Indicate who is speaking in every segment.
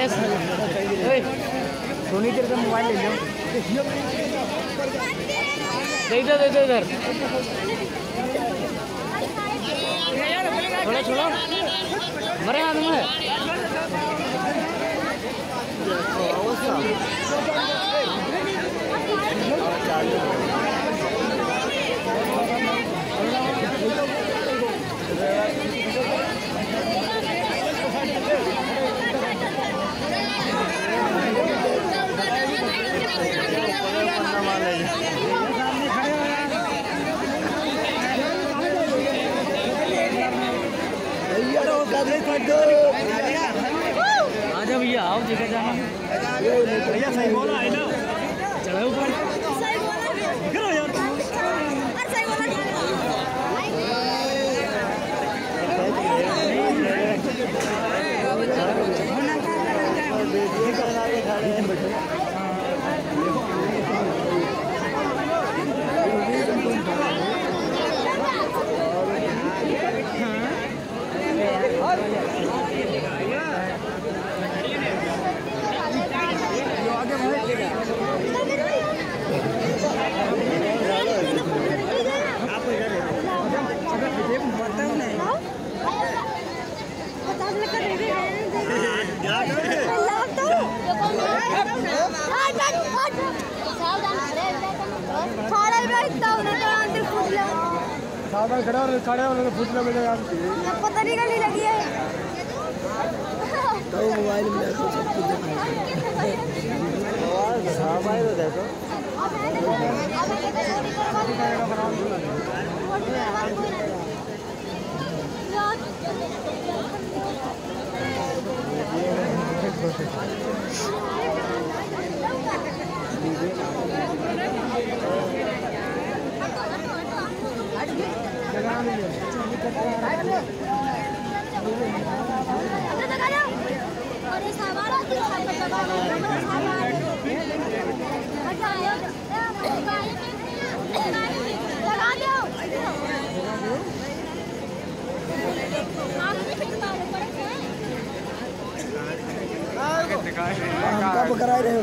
Speaker 1: दिनेश सोनी तेरे का मोबाइल ले लो दे दो इधर छोड़ो छोड़ो। मरे हाथ में आजा भैया आओ जगह जाना। भैया सही बोला है ना चलो ऊपर।
Speaker 2: सावधान खड़ा और खड़े और फुटना बेटा यार।
Speaker 3: पता नहीं गली लगी है।
Speaker 2: तो मोबाइल में देखो सब कुछ देखो मोबाइल तो देखो
Speaker 3: अरे सामान आती है लगा दो
Speaker 2: कब कराए रहे हो।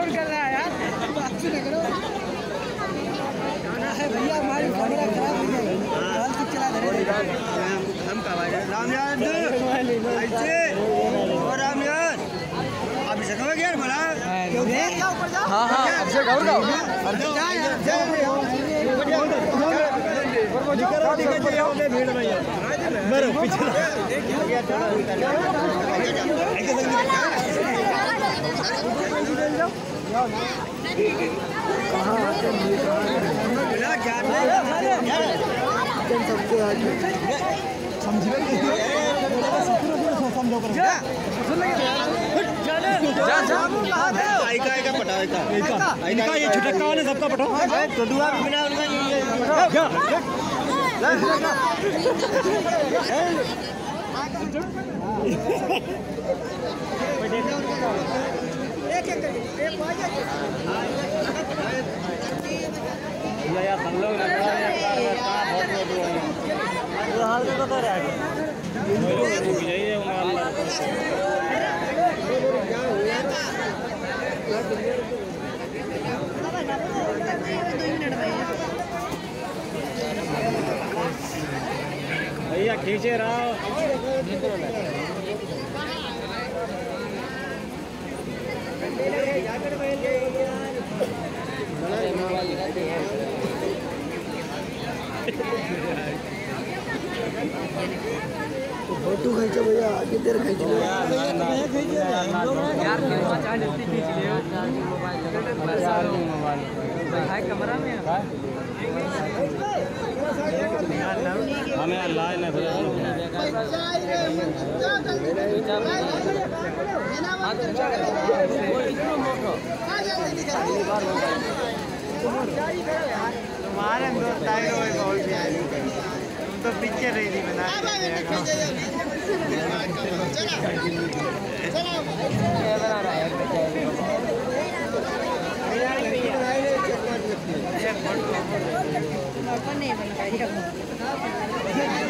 Speaker 2: कौन कर रहा है यार। वापसी न करो। है भैया हमारी कैमरा खराब हो गई। हाल तक चला धरे हम का भाई। राम यार ऐसे। और राम यार अभी से कब गया दे हाँ हाँ अभिषेक और गाओ मेरे पीछे इनका ये छुटक्का वाले सबका पठाओ तो दुआ बिना उनका ये
Speaker 1: यार हम लोग लग रहा है कहाँ बहुत लोग हुए हैं भैया खींचे रहा।
Speaker 2: फ़ोटो खींचो भैया आगे तेरे खींच।
Speaker 1: यार खींच ले कमरा में हमें अल्लाह ने
Speaker 2: तुम्हारे दोस्त आए हुए बहुत प्यारी तुम तो पीछे रही थी बन
Speaker 3: ありがとう。